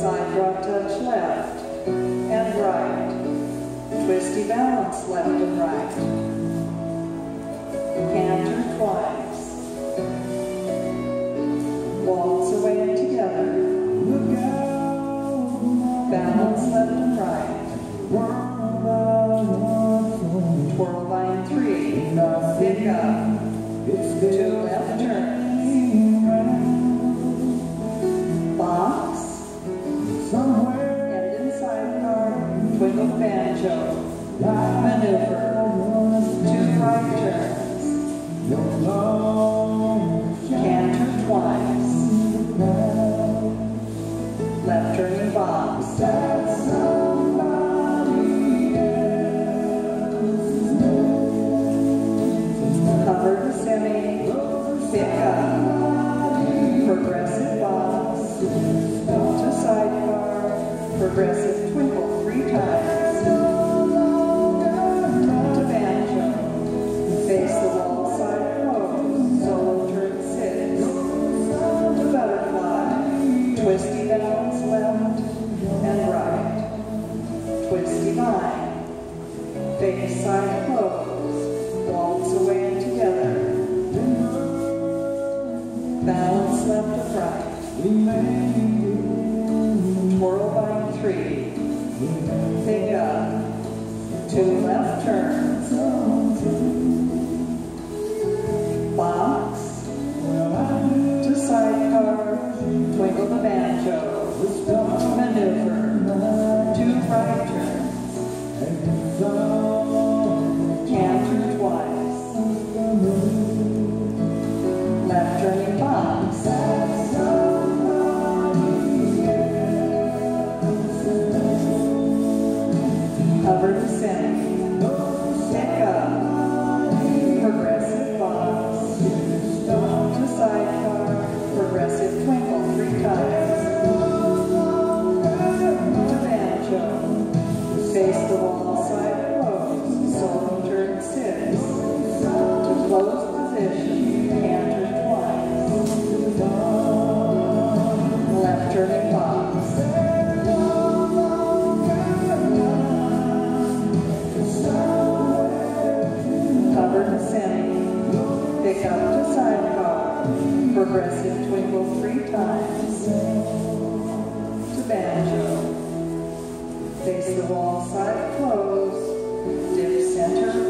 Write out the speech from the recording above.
Side drop touch left and right. Twisty balance left and right. Banjo. Maneuver. Two right turns. Canter twice. Left turning box. Progressive box. To sidecar. Progressive Line. Face side close. Waltz away together. Balance left and right. Twirl by three. Pick up. Two left turns. Canter Progressive twinkle three times. To banjo. Face the wall side close. Dip center.